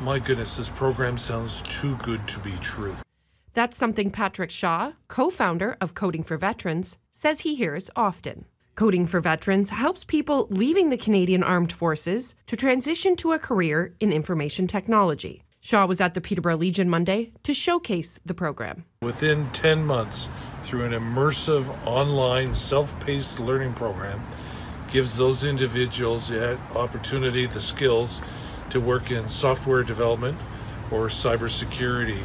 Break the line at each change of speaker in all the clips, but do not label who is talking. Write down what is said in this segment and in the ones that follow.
my goodness, this program sounds too good to be true.
That's something Patrick Shaw, co founder of Coding for Veterans, says he hears often. Coding for Veterans helps people leaving the Canadian Armed Forces to transition to a career in information technology. Shaw was at the Peterborough Legion Monday to showcase the program.
Within 10 months, through an immersive online self paced learning program, gives those individuals the opportunity, the skills to work in software development or cybersecurity,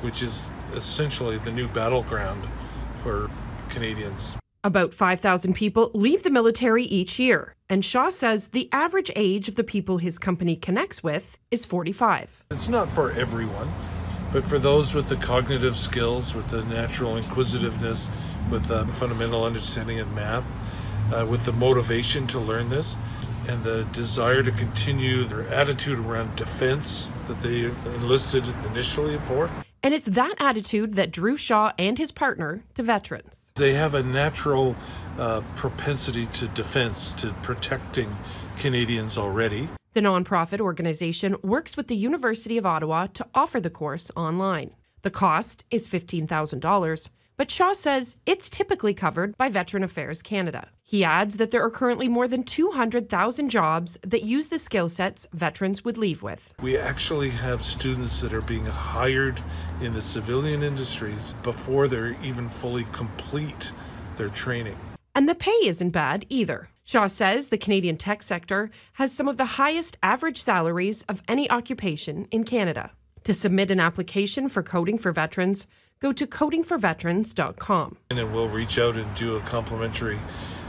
which is essentially the new battleground for Canadians.
About 5,000 people leave the military each year, and Shaw says the average age of the people his company connects with is 45.
It's not for everyone, but for those with the cognitive skills, with the natural inquisitiveness, with the fundamental understanding of math, uh, with the motivation to learn this, and the desire to continue their attitude around defense that they enlisted initially for.
And it's that attitude that drew Shaw and his partner to veterans.
They have a natural uh, propensity to defense, to protecting Canadians already.
The nonprofit organization works with the University of Ottawa to offer the course online. The cost is $15,000, but Shaw says it's typically covered by Veteran Affairs Canada. He adds that there are currently more than 200,000 jobs that use the skill sets veterans would leave with.
We actually have students that are being hired in the civilian industries before they're even fully complete their training.
And the pay isn't bad either. Shaw says the Canadian tech sector has some of the highest average salaries of any occupation in Canada. To submit an application for coding for veterans, go to codingforveterans.com.
And then we'll reach out and do a complimentary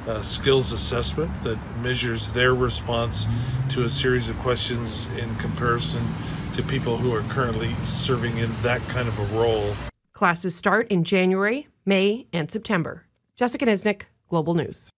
uh, skills assessment that measures their response to a series of questions in comparison to people who are currently serving in that kind of a role.
Classes start in January, May, and September. Jessica Nyznik, Global News.